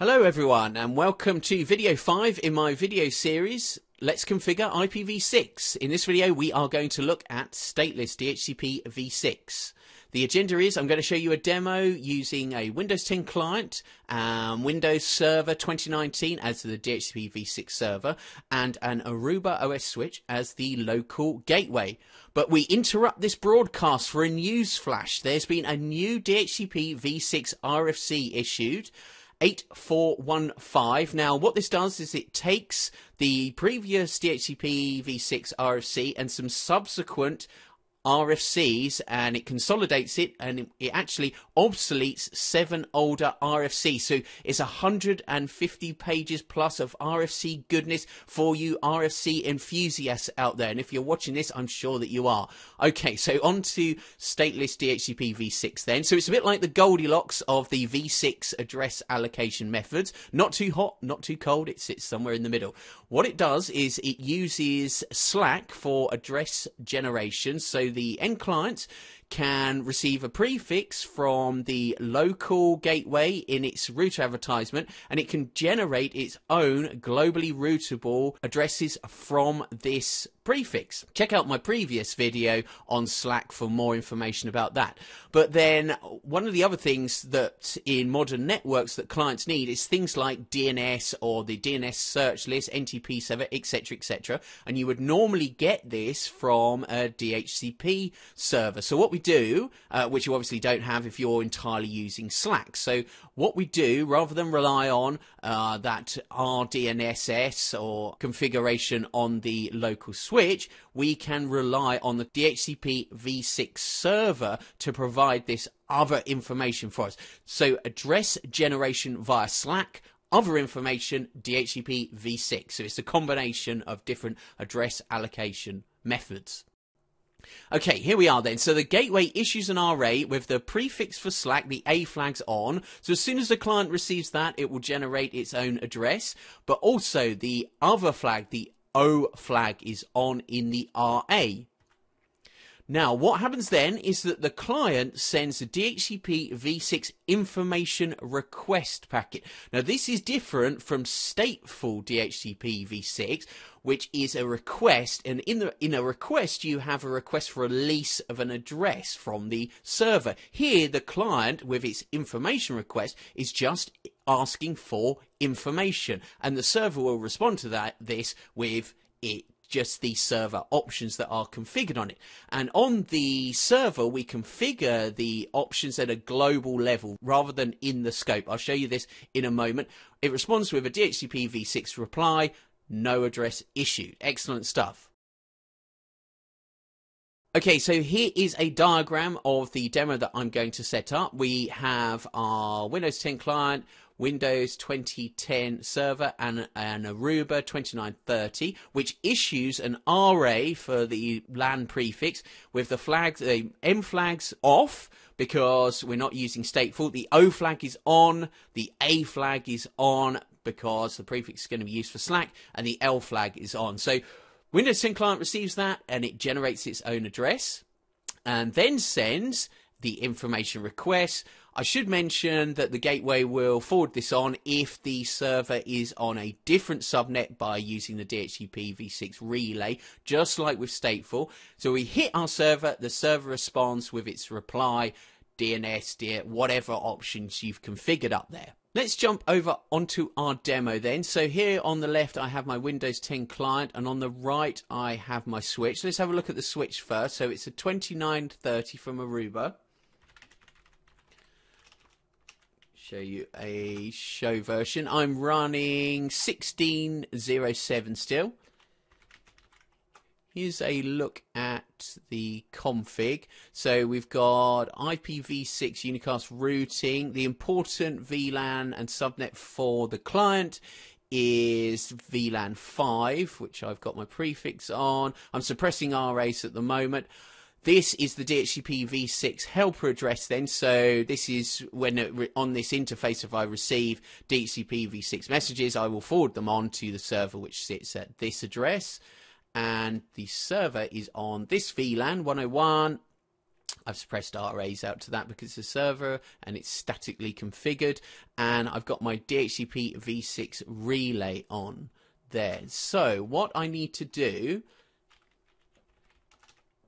Hello everyone and welcome to video 5 in my video series Let's configure IPv6. In this video we are going to look at stateless DHCP v6. The agenda is I'm going to show you a demo using a Windows 10 client, um, Windows Server 2019 as the DHCP v6 server, and an Aruba OS switch as the local gateway. But we interrupt this broadcast for a news flash. There's been a new DHCP v6 RFC issued. 8415. Now, what this does is it takes the previous DHCP v6 RFC and some subsequent RFCs and it consolidates it and it actually obsoletes seven older RFCs. So it's 150 pages plus of RFC goodness for you RFC enthusiasts out there. And if you're watching this, I'm sure that you are. Okay, so on to stateless DHCP v6 then. So it's a bit like the Goldilocks of the v6 address allocation methods. Not too hot, not too cold. It sits somewhere in the middle. What it does is it uses SLAAC for address generation. So the end client can receive a prefix from the local gateway in its router advertisement and it can generate its own globally routable addresses from this prefix. Check out my previous video on SLAAC for more information about that. But then one of the other things that in modern networks that clients need is things like DNS or the DNS search list, NTP server, etc., etc. And you would normally get this from a DHCP server. So what we do, uh, which you obviously don't have if you're entirely using SLAAC. So what we do, rather than rely on uh, that RDNSS or configuration on the local switch, we can rely on the DHCP v6 server to provide this other information for us. So address generation via SLAAC other information, DHCP v6. So it's a combination of different address allocation methods. Okay, here we are then. So the gateway issues an RA with the prefix for SLAAC, the A flags on. So as soon as the client receives that, it will generate its own address. But also the other flag, the O flag, is on in the RA. Now, what happens then is that the client sends a DHCP v6 information request packet. Now, this is different from stateful DHCP v6, which is a request. And in, the, in a request, you have a request for a release of an address from the server. Here, the client, with its information request, is just asking for information. And the server will respond to that this with it just the server options that are configured on it. And on the server, we configure the options at a global level rather than in the scope. I'll show you this in a moment. It responds with a DHCP v6 reply, no address issued. Excellent stuff. Okay, so here is a diagram of the demo that I'm going to set up. We have our Windows 10 client, Windows 2010 server, and an Aruba 2930, which issues an RA for the LAN prefix with the flags, the M flags off because we're not using stateful. The O flag is on, the A flag is on because the prefix is going to be used for SLAAC, and the L flag is on. So Windows 10 client receives that and it generates its own address and then sends the information request. I should mention that the gateway will forward this on if the server is on a different subnet by using the DHCP v6 relay, just like with stateful. So we hit our server, the server responds with its reply, DNS, whatever options you've configured up there. Let's jump over onto our demo then. So here on the left I have my Windows 10 client and on the right I have my switch. Let's have a look at the switch first. So it's a 2930 from Aruba. Show you a show version. I'm running 1607 still. Here's a look at the config. So we've got IPv6 unicast routing. The important VLAN and subnet for the client is VLAN 5, which I've got my prefix on. I'm suppressing RAs at the moment. This is the DHCP v6 helper address then. So this is when it, on this interface, if I receive DHCP v6 messages, I will forward them on to the server which sits at this address and the server is on this VLAN 101 I've suppressed RAs out to that because it's a server and it's statically configured. And I've got my DHCP v6 relay on there. So what I need to do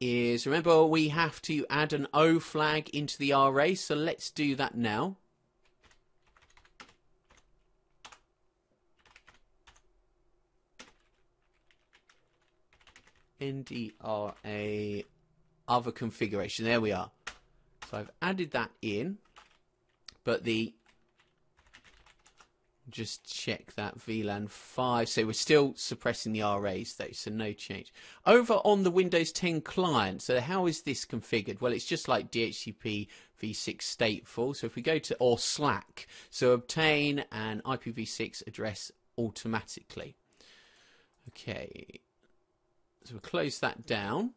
is, remember we have to add an O flag into the RA. So let's do that now. NDRA other configuration. There we are. So I've added that in, but the just check that VLAN 5. So we're still suppressing the RAs though, so no change. Over on the Windows 10 client, so how is this configured? Well, it's just like DHCP v6 stateful. So if we go to, or SLAAC, so obtain an IPv6 address automatically. Okay, so we'll close that down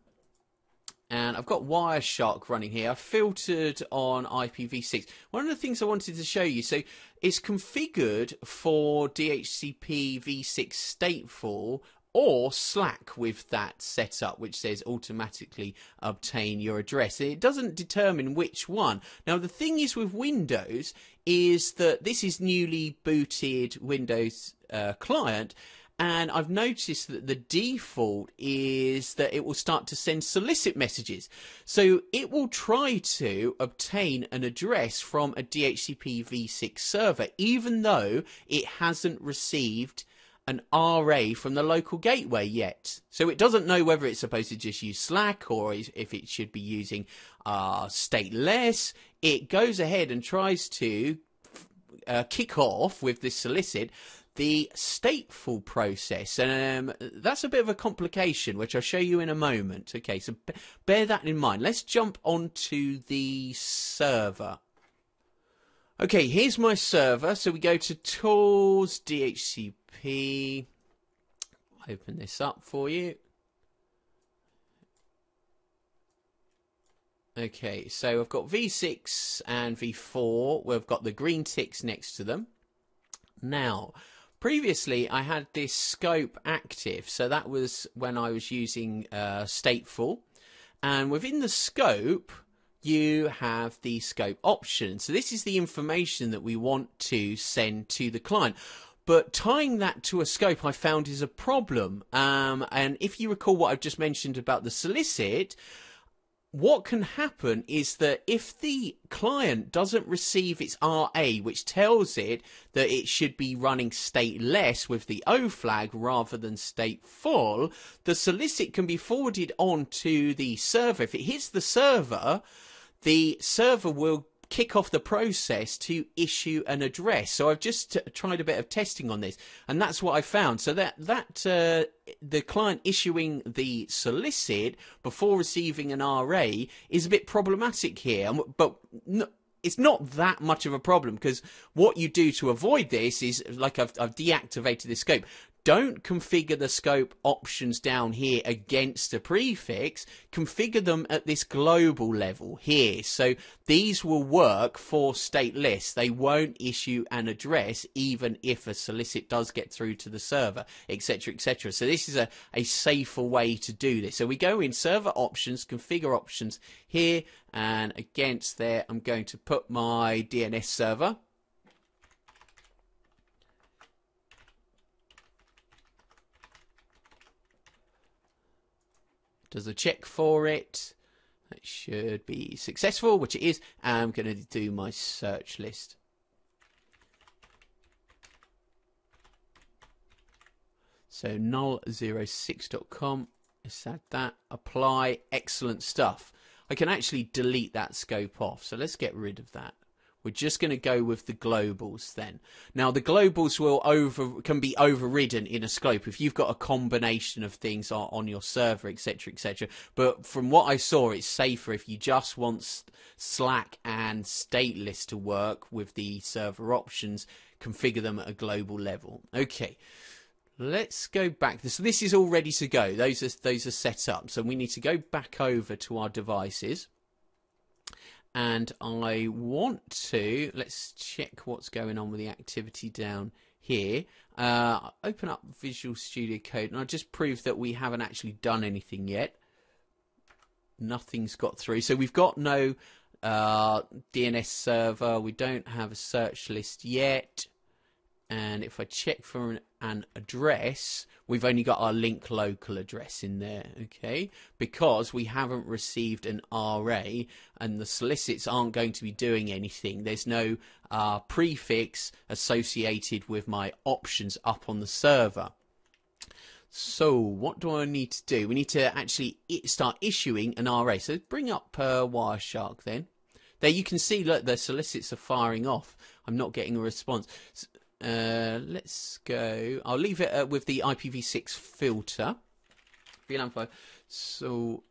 and I've got Wireshark running here. I've filtered on IPv6. One of the things I wanted to show you, so it's configured for DHCP v6 stateful or SLAAC with that setup, which says automatically obtain your address. It doesn't determine which one. Now, the thing is with Windows is that this is newly booted Windows uh, client and I've noticed that the default is that it will start to send solicit messages. So it will try to obtain an address from a DHCP v6 server, even though it hasn't received an RA from the local gateway yet. So it doesn't know whether it's supposed to just use SLAAC or if it should be using uh, stateless. It goes ahead and tries to uh, kick off with this solicit the stateful process. And um, that's a bit of a complication, which I'll show you in a moment. Okay, so bear that in mind. Let's jump onto the server. Okay, here's my server. So we go to Tools, DHCP. Open this up for you. Okay, so I've got V6 and V4. We've got the green ticks next to them. Now, previously I had this scope active, so that was when I was using uh, stateful, and within the scope you have the scope option. So this is the information that we want to send to the client. But tying that to a scope I found is a problem. Um, and if you recall what I've just mentioned about the solicit, what can happen is that if the client doesn't receive its RA, which tells it that it should be running stateless with the O flag rather than stateful, the solicit can be forwarded on to the server. If it hits the server, the server will kick off the process to issue an address. So I've just tried a bit of testing on this, and that's what I found. So that that uh, the client issuing the solicit before receiving an RA is a bit problematic here, but. It's not that much of a problem because what you do to avoid this is like I've, I've deactivated the scope don't configure the scope options down here against the prefix. Configure them at this global level here. So these will work for stateless. They won't issue an address even if a solicit does get through to the server, etc., etc. So this is a, a safer way to do this. So we go in server options, configure options here, and against there, I'm going to put my DNS server. Does a check for it. It should be successful, which it is. I'm going to do my search list. So null06.com. Let's add that. Apply. Excellent stuff. I can actually delete that scope off. So let's get rid of that. We're just going to go with the globals then. Now the globals will over can be overridden in a scope if you've got a combination of things on, on your server, etc., etc. But from what I saw, it's safer if you just want SLAAC and stateless to work with the server options. Configure them at a global level. Okay. Let's go back. So this is all ready to go. Those are those are set up. So we need to go back over to our devices and I want to let's check what's going on with the activity down here. Uh, open up Visual Studio Code, and I'll just prove that we haven't actually done anything yet. nothing's got through. So we've got no uh, DNS server. We don't have a search list yet. And if I check for an, an address, we've only got our link local address in there, okay? Because we haven't received an RA and the solicits aren't going to be doing anything. There's no uh, prefix associated with my options up on the server. So what do I need to do? We need to actually start issuing an RA. So bring up uh, Wireshark then. There you can see, look, the solicits are firing off. I'm not getting a response. Uh, let's go. I'll leave it uh, with the IPv6 filter. VLAN 5. So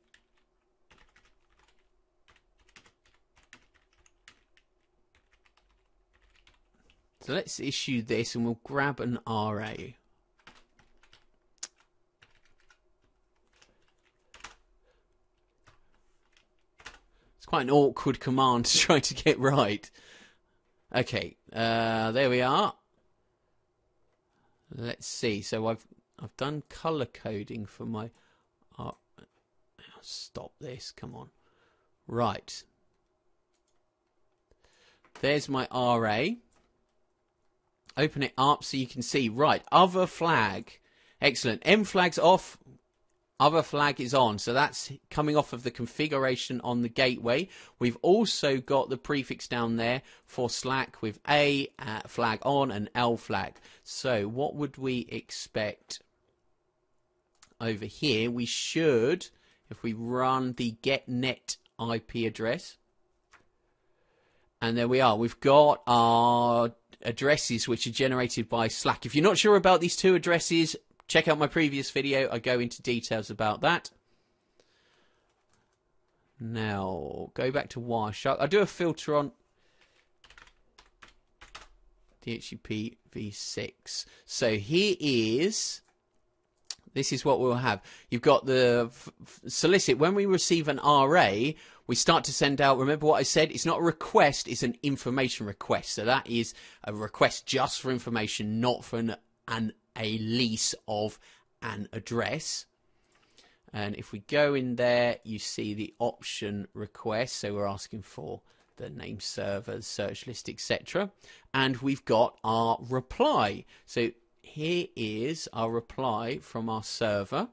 So let's issue this and we'll grab an RA. It's quite an awkward command to try to get right. Okay, uh, there we are. Let's see. So I've I've done color coding for my. Uh, stop this! Come on. Right. There's my RA. Open it up so you can see. Right, other flag. Excellent. M flag's off other flag is on. So that's coming off of the configuration on the gateway. We've also got the prefix down there for SLAAC with A uh, flag on and L flag. So what would we expect over here? We should, if we run the getnet IP address, and there we are. We've got our addresses which are generated by SLAAC. If you're not sure about these two addresses, Check out my previous video, I go into details about that. Now, go back to Wireshark. I do a filter on DHCP v6. So here is, this is what we'll have. You've got the solicit. When we receive an RA, we start to send out, remember what I said? It's not a request, it's an information request. So that is a request just for information, not for an, an a lease of an address. And if we go in there, you see the option request. So we're asking for the name server, search list, etc. And we've got our reply. So here is our reply from our server.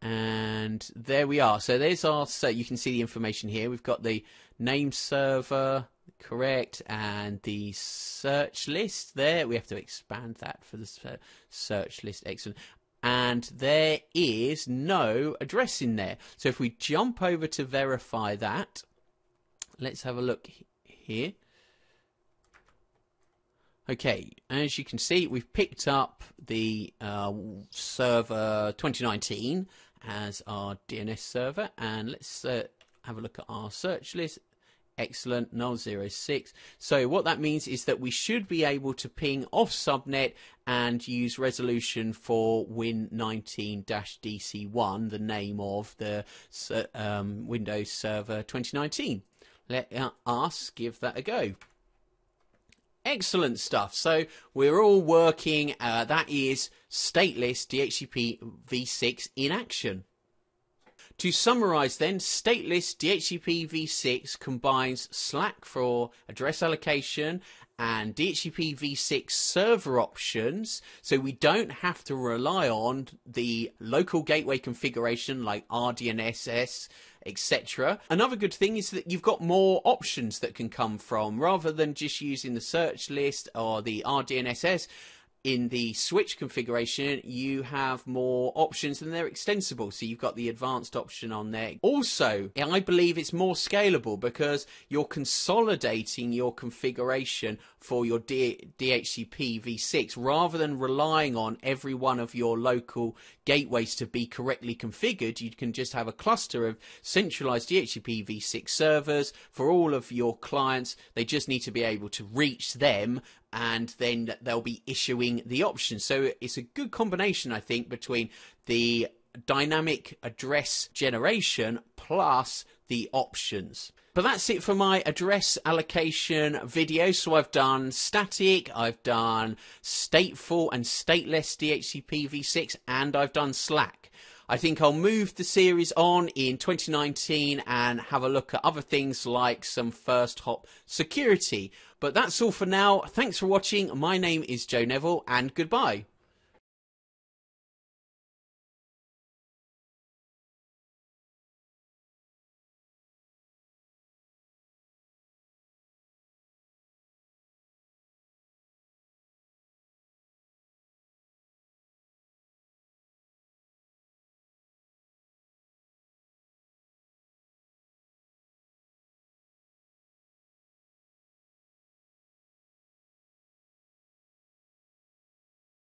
And there we are. So there's our, so you can see the information here. We've got the name server, correct. And the search list there we have to expand that for the search list. Excellent. And there is no address in there. So if we jump over to verify that let's have a look here. Okay. As you can see we've picked up the uh, server 2019 as our DNS server. And let's uh, have a look at our search list Excellent, null 06. So what that means is that we should be able to ping off subnet and use resolution for Win19-DC1, the name of the um, Windows Server 2019. Let us give that a go. Excellent stuff. So we're all working. Uh, that is stateless DHCP v6 in action. To summarize then, stateless DHCP v6 combines SLAAC for address allocation and DHCP v6 server options so we don't have to rely on the local gateway configuration like RDNSS etc. Another good thing is that you've got more options that can come from rather than just using the search list or the RDNSS in the switch configuration, you have more options and they're extensible. So you've got the advanced option on there. Also, I believe it's more scalable because you're consolidating your configuration for your D- DHCP v6 rather than relying on every one of your local gateways to be correctly configured. You can just have a cluster of centralized DHCP v6 servers for all of your clients. They just need to be able to reach them and then they'll be issuing the options. So it's a good combination, I think, between the dynamic address generation plus the options. But that's it for my address allocation video. So I've done static, I've done stateful and stateless DHCP v6, and I've done SLAAC. I think I'll move the series on in 2019 and have a look at other things like some first hop security. But that's all for now. Thanks for watching. My name is Joe Neville, and goodbye.